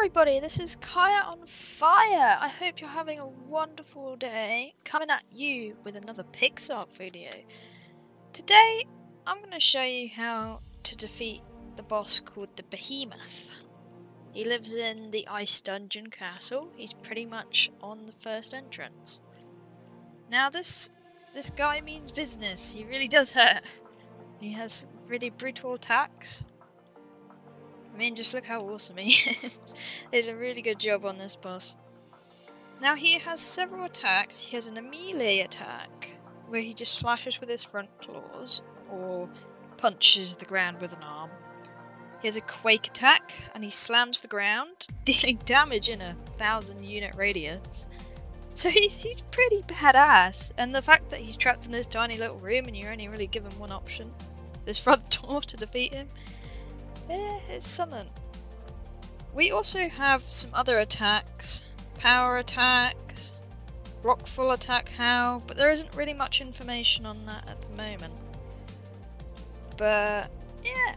everybody, this is Kiah on Fire. I hope you're having a wonderful day. Coming at you with another Pixark video. Today, I'm going to show you how to defeat the boss called the Behemoth. He lives in the Ice Dungeon Castle. He's pretty much on the first entrance. Now this this guy means business. He really does hurt. He has really brutal attacks. I mean, just look how awesome he is. they did a really good job on this boss. Now he has several attacks. He has an melee attack, where he just slashes with his front claws, or punches the ground with an arm. He has a quake attack, and he slams the ground, dealing damage in a thousand unit radius. So he's, he's pretty badass, and the fact that he's trapped in this tiny little room and you're only really given one option, this front door to defeat him, eh, it's something. We also have some other attacks, power attacks, rockfall attack how, but there isn't really much information on that at the moment. But yeah,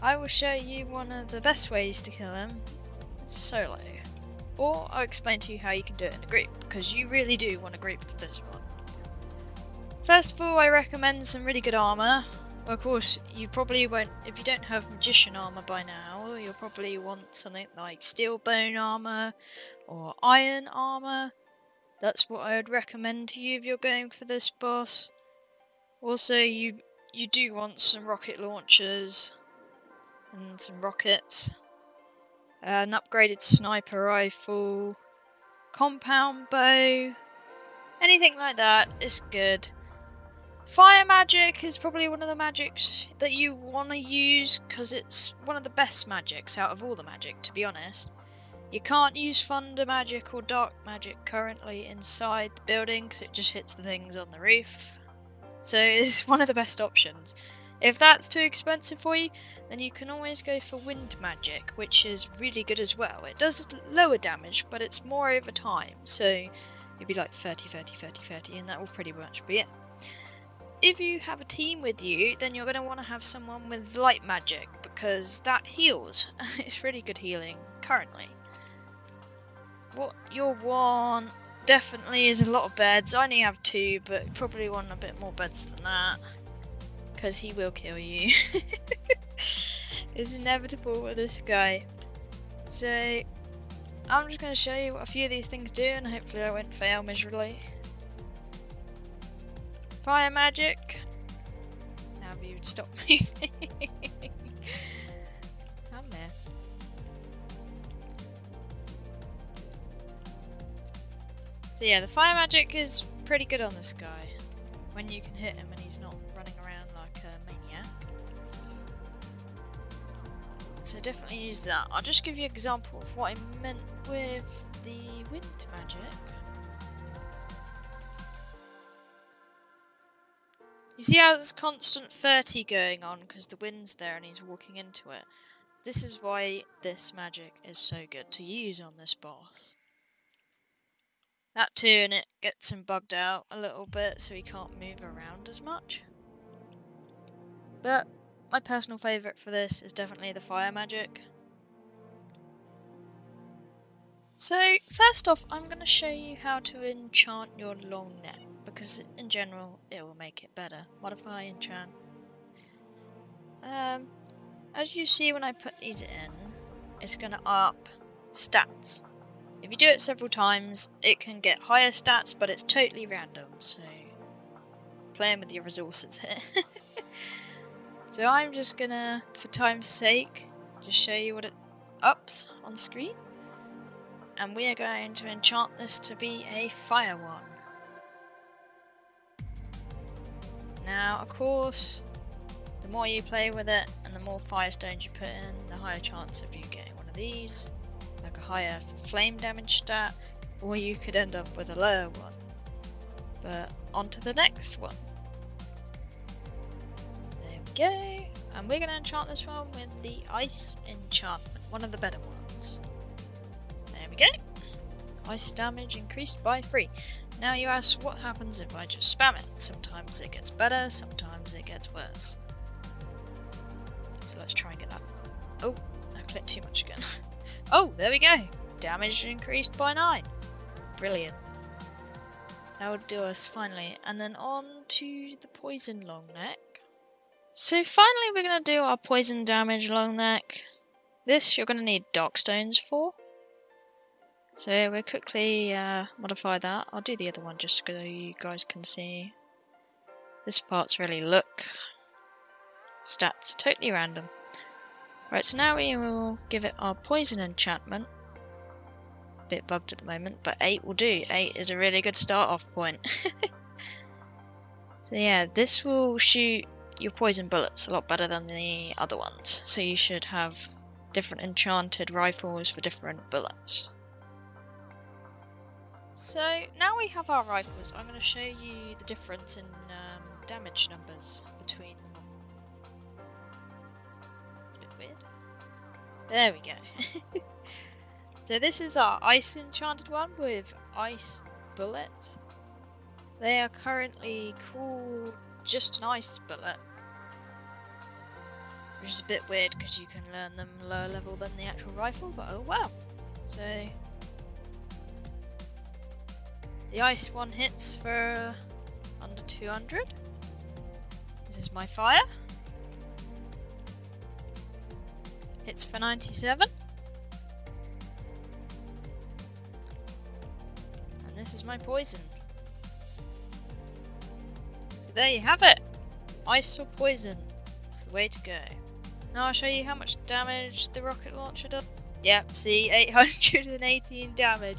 I will show you one of the best ways to kill him, solo. Or I'll explain to you how you can do it in a group, because you really do want a group for this one. First of all, I recommend some really good armour. Of course, you probably won't, if you don't have magician armour by now, you'll probably want something like steel bone armour or iron armour. That's what I would recommend to you if you're going for this boss. Also, you you do want some rocket launchers and some rockets uh, an upgraded sniper rifle, compound bow, anything like that is good. Fire magic is probably one of the magics that you want to use because it's one of the best magics out of all the magic, to be honest. You can't use thunder magic or dark magic currently inside the building because it just hits the things on the roof. So it's one of the best options. If that's too expensive for you, then you can always go for wind magic, which is really good as well. It does lower damage, but it's more over time, so it'd be like 30, 30, 30, 30, and that will pretty much be it. If you have a team with you, then you're going to want to have someone with light magic, because that heals. it's really good healing, currently. What you'll want definitely is a lot of beds. I only have two, but probably want a bit more beds than that. Because he will kill you. it's inevitable with this guy. So, I'm just going to show you what a few of these things do and hopefully I won't fail miserably. Fire magic. Now you would stop moving. There. So yeah, the fire magic is pretty good on this guy. When you can hit him and he's not running around like a maniac. So definitely use that. I'll just give you an example of what I meant with the wind magic. You see how there's constant 30 going on because the wind's there and he's walking into it. This is why this magic is so good to use on this boss. That too, and it gets him bugged out a little bit so he can't move around as much. But my personal favourite for this is definitely the fire magic. So, first off, I'm going to show you how to enchant your Longneck, because in general it will make it better. Modify enchant. Um, as you see when I put these in, it's going to up stats. If you do it several times, it can get higher stats, but it's totally random, so playing with your resources here. so I'm just gonna, for time's sake, just show you what it ups on screen. And we are going to enchant this to be a fire one. Now, of course, the more you play with it and the more firestones you put in, the higher chance of you getting one of these like a higher flame damage stat, or you could end up with a lower one. But on to the next one. There we go. And we're going to enchant this one with the Ice Enchantment, one of the better ones. There we go. Ice damage increased by 3. Now you ask, what happens if I just spam it? Sometimes it gets better, sometimes it gets worse. So let's try and get that. Oh, I clicked too much again. Oh, there we go. Damage increased by 9. Brilliant. That would do us finally. And then on to the poison Longneck. So finally we're going to do our poison damage Longneck. This you're going to need dark stones for. So we'll quickly uh, modify that. I'll do the other one just so you guys can see. This part's really look. Stats, totally random. Right, so now we will give it our poison enchantment. Bit bugged at the moment, but 8 will do. 8 is a really good start off point. so yeah, this will shoot your poison bullets a lot better than the other ones. So you should have different enchanted rifles for different bullets. So now we have our rifles, I'm going to show you the difference in um, damage numbers between them. A bit weird. There we go. so this is our ice enchanted one with ice bullet. They are currently called just an ice bullet which is a bit weird because you can learn them lower level than the actual rifle, but oh well. So the ice one hits for under 200. This is my fire. Hits for 97. And this is my poison. So there you have it. Ice or poison. It's the way to go. Now I'll show you how much damage the rocket launcher does. Yep, see, 818 damage.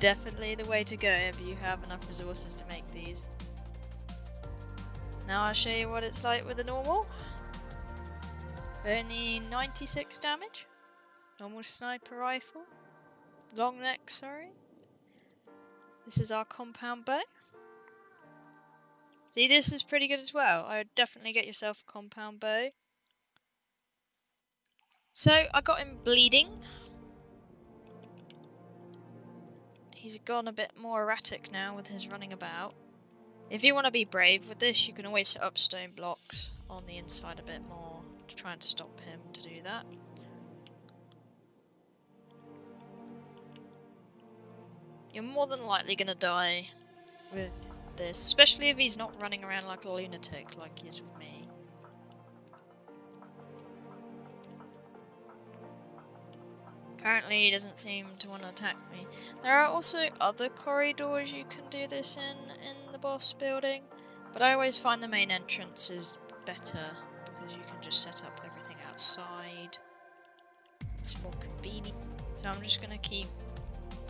Definitely the way to go if you have enough resources to make these. Now I'll show you what it's like with a normal. Only 96 damage. Normal sniper rifle. Longneck, sorry. This is our compound bow. See, this is pretty good as well. I would definitely get yourself a compound bow. So I got him bleeding. He's gone a bit more erratic now with his running about. If you want to be brave with this, you can always set up stone blocks on the inside a bit more to try and stop him to do that. You're more than likely going to die with this, especially if he's not running around like a lunatic like he is with me. Apparently he doesn't seem to want to attack me. There are also other corridors you can do this in, in the boss building, but I always find the main entrance is better, because you can just set up everything outside. It's more convenient. So I'm just gonna keep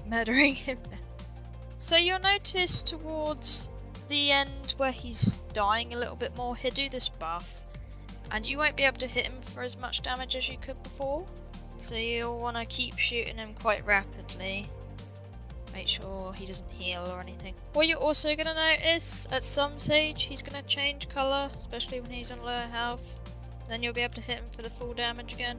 murdering him now. So you'll notice towards the end where he's dying a little bit more, he'll do this buff, and you won't be able to hit him for as much damage as you could before. So you'll want to keep shooting him quite rapidly. Make sure he doesn't heal or anything. What you're also going to notice, at some stage he's going to change colour, especially when he's on lower health. Then you'll be able to hit him for the full damage again.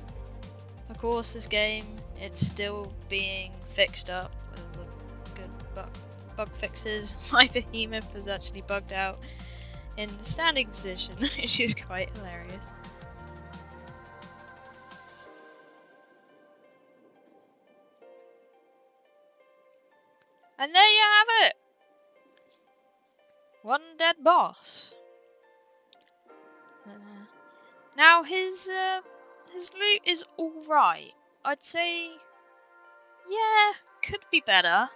Of course this game, it's still being fixed up with good bug, bug fixes. My behemoth is actually bugged out in the standing position, which is quite hilarious. And there you have it! One dead boss. Now his uh, his loot is alright. I'd say, yeah, could be better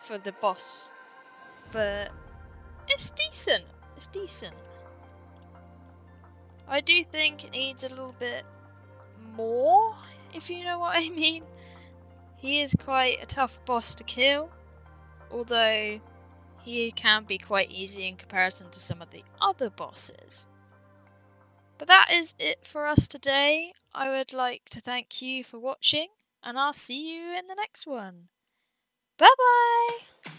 for the boss, but it's decent. It's decent. I do think it needs a little bit more, if you know what I mean. He is quite a tough boss to kill although he can be quite easy in comparison to some of the other bosses. But that is it for us today. I would like to thank you for watching, and I'll see you in the next one. Bye bye!